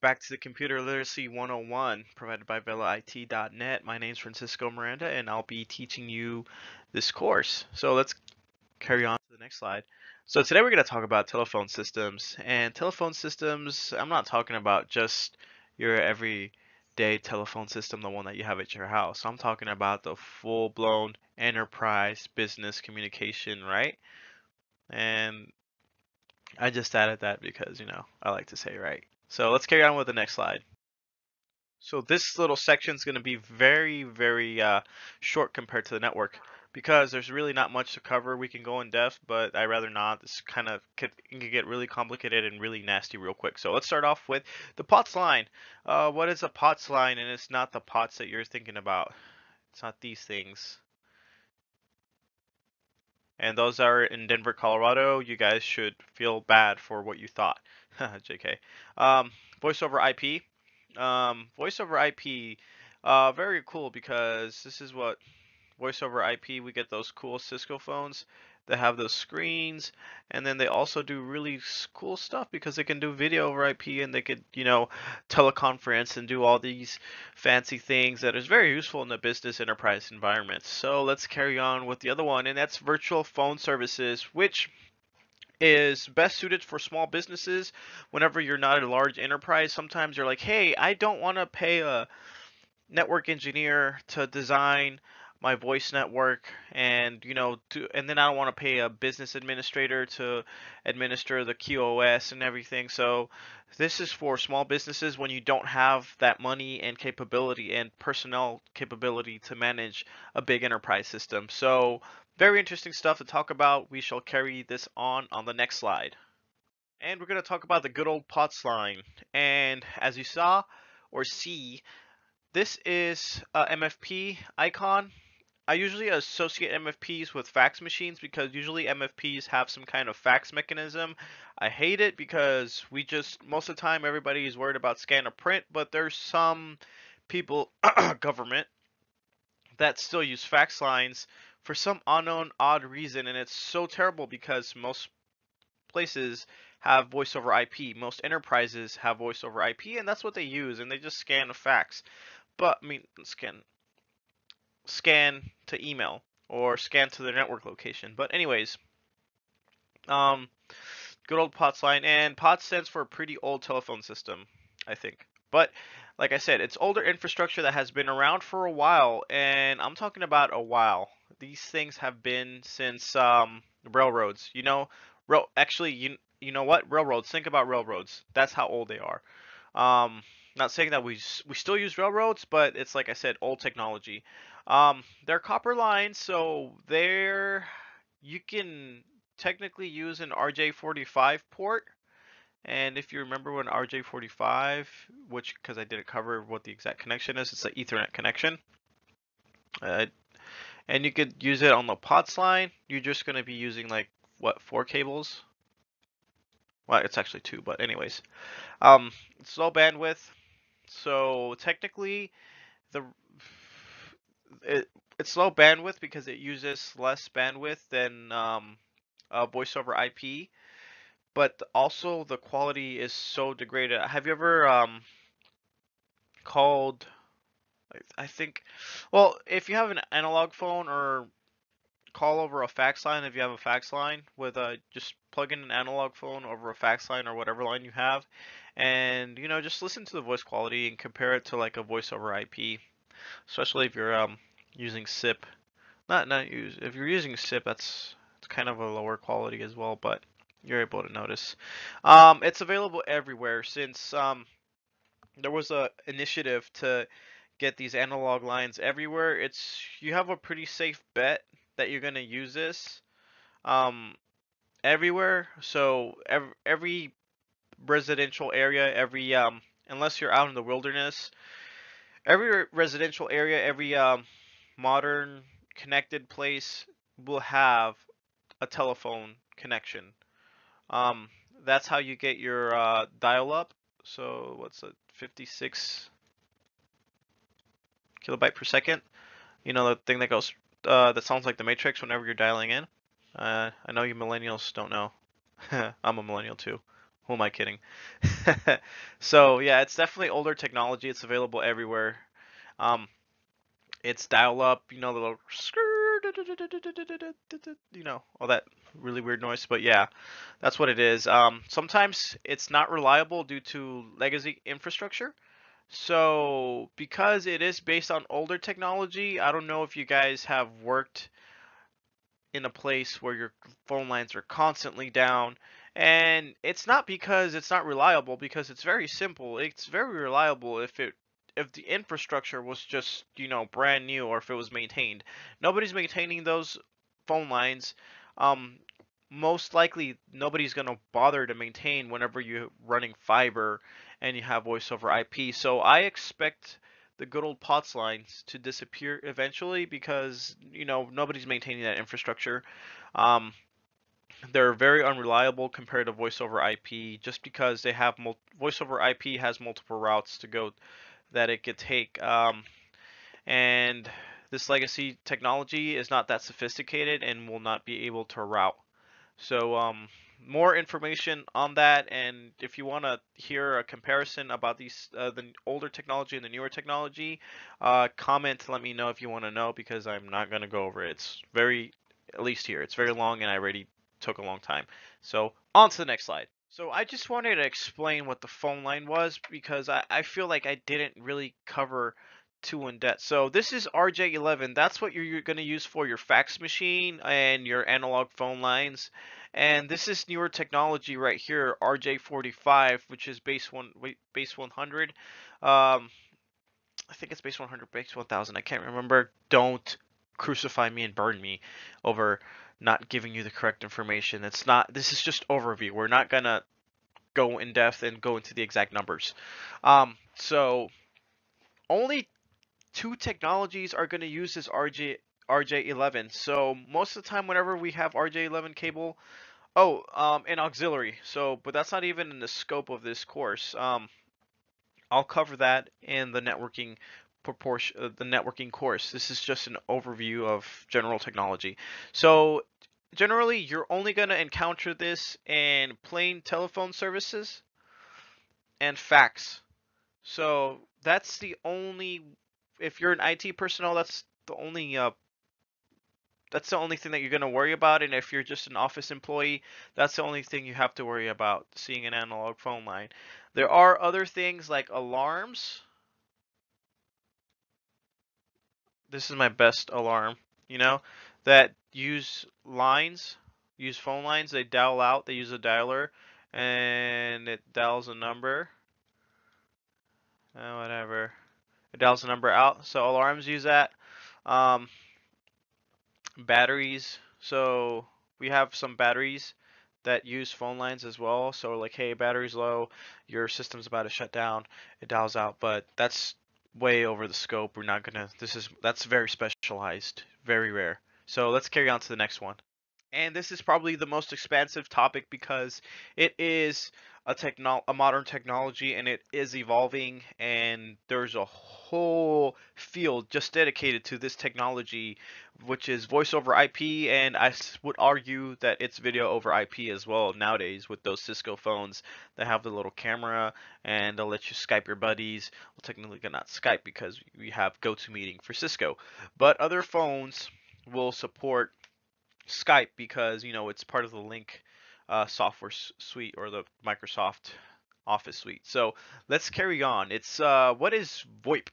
back to the Computer Literacy 101 provided by VelaIT.net. My name is Francisco Miranda and I'll be teaching you this course. So let's carry on to the next slide. So today we're going to talk about telephone systems and telephone systems. I'm not talking about just your everyday telephone system, the one that you have at your house. I'm talking about the full-blown enterprise business communication, right? And I just added that because, you know, I like to say right. So let's carry on with the next slide. So this little section is going to be very, very uh, short compared to the network because there's really not much to cover. We can go in depth, but I rather not. This kind of can, get really complicated and really nasty real quick. So let's start off with the POTS line. Uh, what is a POTS line? And it's not the POTS that you're thinking about. It's not these things. And those are in Denver, Colorado. You guys should feel bad for what you thought. JK. Um, voice over IP. Um, voice over IP, uh, very cool because this is what voice over IP, we get those cool Cisco phones that have those screens and then they also do really cool stuff because they can do video over IP and they could you know teleconference and do all these fancy things that is very useful in the business enterprise environment so let's carry on with the other one and that's virtual phone services which is best suited for small businesses whenever you're not a large enterprise sometimes you're like hey i don't want to pay a network engineer to design my voice network and you know to and then I don't want to pay a business administrator to administer the QoS and everything. So this is for small businesses when you don't have that money and capability and personnel capability to manage a big enterprise system. So very interesting stuff to talk about. We shall carry this on on the next slide. And we're going to talk about the good old POTS line. And as you saw or see, this is a MFP icon I usually associate MFPs with fax machines because usually MFPs have some kind of fax mechanism. I hate it because we just, most of the time, everybody is worried about scan to print, but there's some people, government, that still use fax lines for some unknown odd reason, and it's so terrible because most places have voice over IP. Most enterprises have voice over IP, and that's what they use, and they just scan a fax. But, I mean, scan scan to email or scan to their network location. But anyways, um, good old POTS line, and POTS stands for a pretty old telephone system, I think. But like I said, it's older infrastructure that has been around for a while, and I'm talking about a while. These things have been since um, railroads. You know, actually, you you know what? Railroads. Think about railroads. That's how old they are. Um, not saying that we we still use railroads, but it's like I said, old technology. Um, they're copper lines, so they're you can technically use an RJ45 port. And if you remember when RJ45, which because I didn't cover what the exact connection is, it's an Ethernet connection. Uh, and you could use it on the POTS line. You're just going to be using like what four cables? Well, it's actually two, but anyways, um, it's low bandwidth. So technically, the it, it's low bandwidth because it uses less bandwidth than um, voice over IP, but also the quality is so degraded. Have you ever um, called? I think, well, if you have an analog phone or call over a fax line, if you have a fax line with a just plug in an analog phone over a fax line or whatever line you have, and you know just listen to the voice quality and compare it to like a voice over IP, especially if you're um, using SIP. Not not use if you're using SIP, that's it's kind of a lower quality as well, but you're able to notice. Um, it's available everywhere since um, there was a initiative to get these analog lines everywhere. It's you have a pretty safe bet that you're gonna use this um, everywhere. So every, every residential area, every um, unless you're out in the wilderness, every residential area, every um, modern connected place will have a telephone connection. Um, that's how you get your uh, dial-up. So what's it, 56 kilobyte per second? You know the thing that goes uh, that sounds like the Matrix whenever you're dialing in. Uh, I know you millennials don't know. I'm a millennial too. Who am I kidding? so yeah, it's definitely older technology. It's available everywhere. Um, it's dial up, you know, the little you know, all that really weird noise. But yeah, that's what it is. Um, sometimes it's not reliable due to legacy infrastructure. So because it is based on older technology, I don't know if you guys have worked in a place where your phone lines are constantly down. And it's not because it's not reliable, because it's very simple. It's very reliable if it if the infrastructure was just you know brand new or if it was maintained. Nobody's maintaining those phone lines. Um, most likely nobody's going to bother to maintain whenever you're running fiber and you have voice over IP. So I expect the good old POTS lines to disappear eventually because you know nobody's maintaining that infrastructure. Um, they're very unreliable compared to voice over IP just because they have voice over IP has multiple routes to go that it could take. Um, and this legacy technology is not that sophisticated and will not be able to route. So um, more information on that, and if you want to hear a comparison about these uh, the older technology and the newer technology, uh, comment let me know if you want to know because I'm not going to go over it. It's very, at least here, it's very long and I already took a long time. So on to the next slide. So I just wanted to explain what the phone line was because I, I feel like I didn't really cover too in depth. So this is RJ11. That's what you're, you're going to use for your fax machine and your analog phone lines. And this is newer technology right here, RJ45, which is base one base 100. Um, I think it's base 100, base 1000. I can't remember. Don't crucify me and burn me over not giving you the correct information. It's not. This is just overview. We're not gonna go in depth and go into the exact numbers. Um, so only two technologies are going to use this RJ RJ11. So most of the time, whenever we have RJ11 cable, oh, um, an auxiliary. So, but that's not even in the scope of this course. Um, I'll cover that in the networking proportion, uh, the networking course. This is just an overview of general technology. So generally, you're only going to encounter this in plain telephone services and fax. So that's the only, if you're an IT personnel, that's the only uh, that's the only thing that you're going to worry about and if you're just an office employee that's the only thing you have to worry about seeing an analog phone line. There are other things like alarms. This is my best alarm, you know, that use lines, use phone lines, they dial out, they use a dialer, and it dials a number, uh, whatever, dials a number out, so alarms use that, um, batteries, so we have some batteries that use phone lines as well, so like, hey, battery's low, your system's about to shut down, it dials out, but that's way over the scope. We're not gonna. This is that's very specialized, very rare. So let's carry on to the next one. And this is probably the most expansive topic because it is a techno a modern technology and it is evolving and there's a whole field just dedicated to this technology which is voice over IP and I would argue that it's video over IP as well nowadays with those Cisco phones that have the little camera and they'll let you Skype your buddies. Well technically not Skype because we have GoToMeeting for Cisco but other phones will support Skype because you know it's part of the Lync uh, software suite or the Microsoft Office suite. So let's carry on. It's uh, what is VoIP?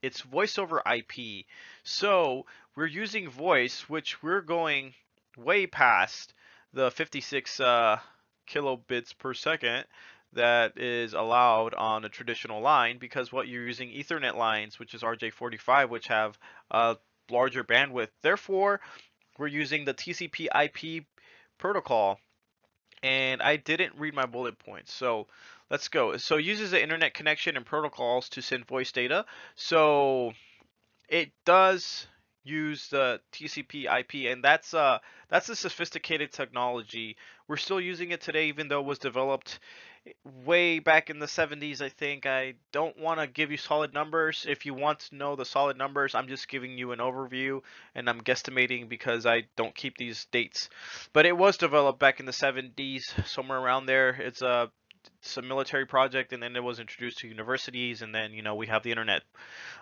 It's voice over IP. So we're using voice, which we're going way past the 56 uh, kilobits per second that is allowed on a traditional line because what you're using Ethernet lines, which is RJ45, which have a larger bandwidth. Therefore, we're using the TCP IP protocol and I didn't read my bullet points. So let's go. So uses the internet connection and protocols to send voice data. So it does use the TCP IP and that's uh that's a sophisticated technology. We're still using it today even though it was developed way back in the 70s, I think. I don't want to give you solid numbers. If you want to know the solid numbers, I'm just giving you an overview and I'm guesstimating because I don't keep these dates. But it was developed back in the 70s, somewhere around there. It's a it's a military project, and then it was introduced to universities, and then you know we have the internet.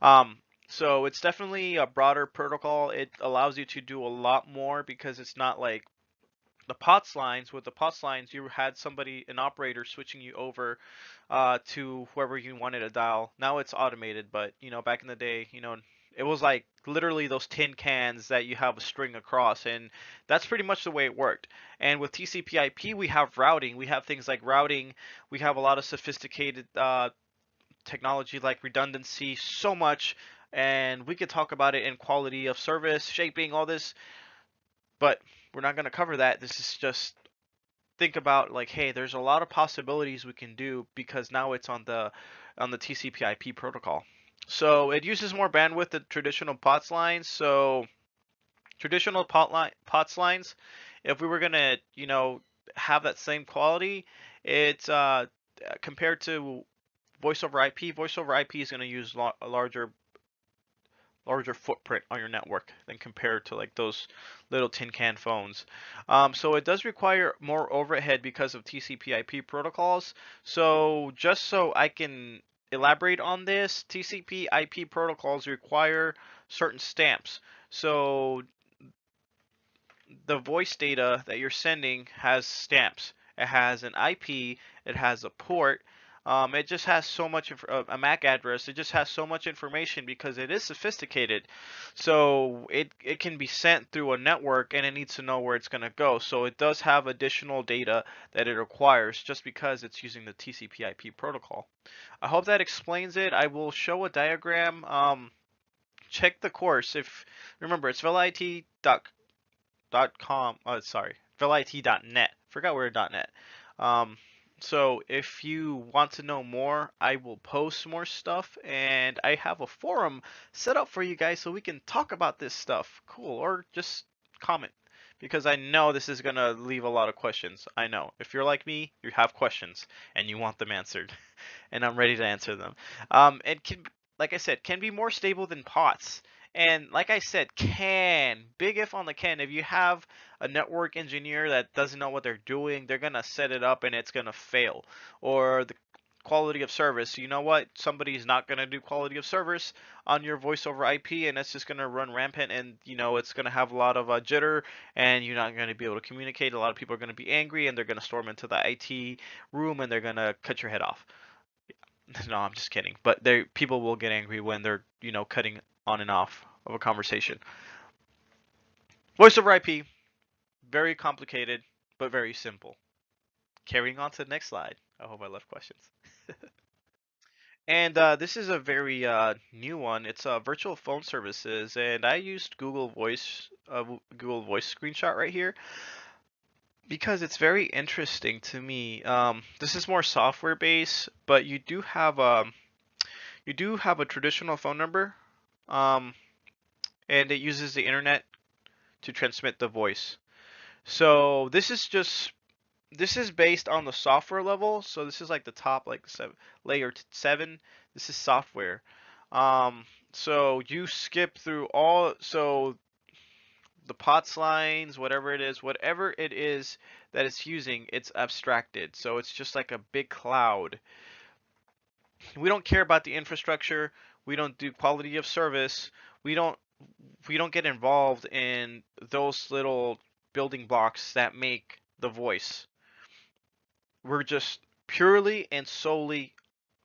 Um, so it's definitely a broader protocol. It allows you to do a lot more because it's not like the POTS lines. With the POTS lines, you had somebody, an operator, switching you over uh, to whoever you wanted to dial. Now it's automated, but you know back in the day, you know it was like literally those tin cans that you have a string across, and that's pretty much the way it worked. And with TCP/IP, we have routing. We have things like routing. We have a lot of sophisticated uh, technology like redundancy, so much and we could talk about it in quality of service, shaping, all this, but we're not going to cover that. This is just think about like, hey, there's a lot of possibilities we can do because now it's on the on the TCP/IP protocol. So it uses more bandwidth than traditional POTS lines. So traditional pot line, POTS lines, if we were gonna, you know, have that same quality, it's uh, compared to voice over IP. Voice over IP is going to use a larger larger footprint on your network than compared to like those little tin can phones. Um, so it does require more overhead because of TCP/IP protocols. So just so I can elaborate on this, TCP/IP protocols require certain stamps. So the voice data that you're sending has stamps. It has an IP, it has a port, um, it just has so much uh, a MAC address. It just has so much information because it is sophisticated. So it it can be sent through a network and it needs to know where it's going to go. So it does have additional data that it requires just because it's using the TCP/IP protocol. I hope that explains it. I will show a diagram. Um, check the course if remember it's velait.com. Oh, sorry, velait.net. Forgot where .net. Um, so if you want to know more, I will post more stuff and I have a forum set up for you guys so we can talk about this stuff. Cool. Or just comment because I know this is going to leave a lot of questions. I know. If you're like me, you have questions and you want them answered and I'm ready to answer them. Um, it can, like I said, can be more stable than POTS. And like I said, can, big if on the can, if you have a network engineer that doesn't know what they're doing, they're going to set it up and it's going to fail. Or the quality of service. You know what? Somebody's not going to do quality of service on your voice over IP and it's just going to run rampant and you know it's going to have a lot of uh, jitter and you're not going to be able to communicate. A lot of people are going to be angry and they're going to storm into the IT room and they're going to cut your head off. No, I'm just kidding. But they people will get angry when they're, you know, cutting on and off of a conversation. Voice over IP, very complicated, but very simple. Carrying on to the next slide. I hope I left questions. and uh, this is a very uh, new one. It's uh, virtual phone services, and I used Google Voice, uh, Google Voice screenshot right here because it's very interesting to me. Um, this is more software based, but you do have a um, you do have a traditional phone number um, and it uses the internet to transmit the voice. So this is just this is based on the software level. So this is like the top like seven, layer seven. This is software. Um, so you skip through all so the POTS lines, whatever it is, whatever it is that it's using, it's abstracted. So it's just like a big cloud. We don't care about the infrastructure. We don't do quality of service. We don't we don't get involved in those little building blocks that make the voice. We're just purely and solely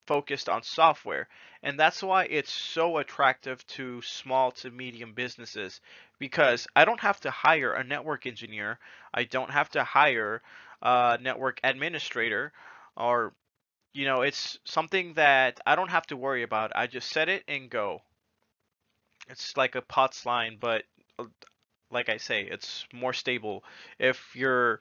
focused on software. And that's why it's so attractive to small to medium businesses because I don't have to hire a network engineer. I don't have to hire a network administrator or you know, it's something that I don't have to worry about. I just set it and go. It's like a POTS line, but uh, like I say, it's more stable. If your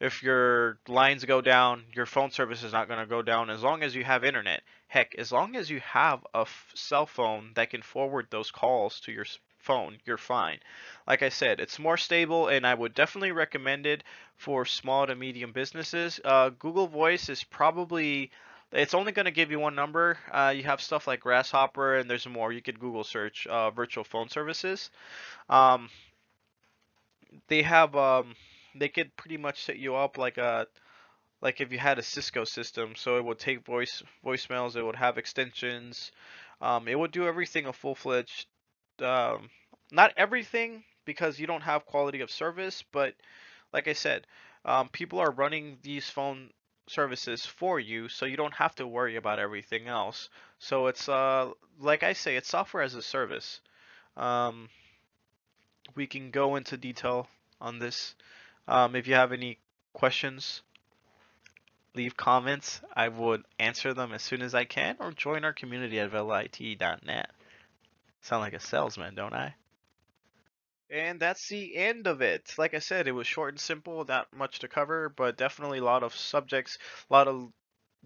if your lines go down, your phone service is not going to go down as long as you have internet. Heck, as long as you have a cell phone that can forward those calls to your phone, you're fine. Like I said, it's more stable, and I would definitely recommend it for small to medium businesses. Uh, Google Voice is probably it's only going to give you one number. Uh, you have stuff like Grasshopper, and there's more. You could Google search uh, virtual phone services. Um, they have um, they could pretty much set you up like a like if you had a Cisco system, so it would take voice voicemails, it would have extensions, um, it would do everything a full-fledged, um, not everything because you don't have quality of service, but like I said, um, people are running these phone services for you, so you don't have to worry about everything else. So it's uh, like I say, it's software as a service. Um, we can go into detail on this. Um, if you have any questions, leave comments. I would answer them as soon as I can, or join our community at VelaIT.net. Sound like a salesman, don't I? And that's the end of it. Like I said, it was short and simple, not much to cover, but definitely a lot of subjects, a lot of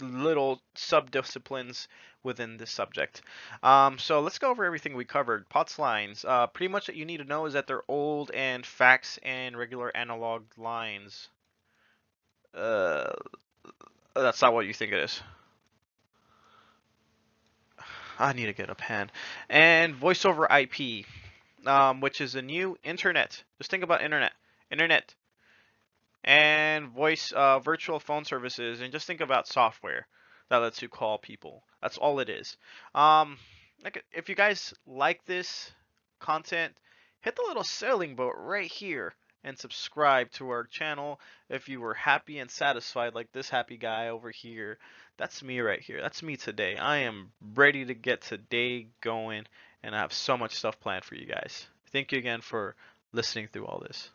little sub-disciplines within this subject. Um, so let's go over everything we covered. POTS lines. Uh, pretty much what you need to know is that they're old and fax and regular analog lines. Uh, that's not what you think it is. I need to get a pen. And voice over IP, um, which is a new internet. Just think about internet. Internet. And voice uh, virtual phone services. And just think about software that lets you call people. That's all it is. Um, like if you guys like this content, hit the little sailing boat right here and subscribe to our channel if you were happy and satisfied like this happy guy over here. That's me right here. That's me today. I am ready to get today going and I have so much stuff planned for you guys. Thank you again for listening through all this.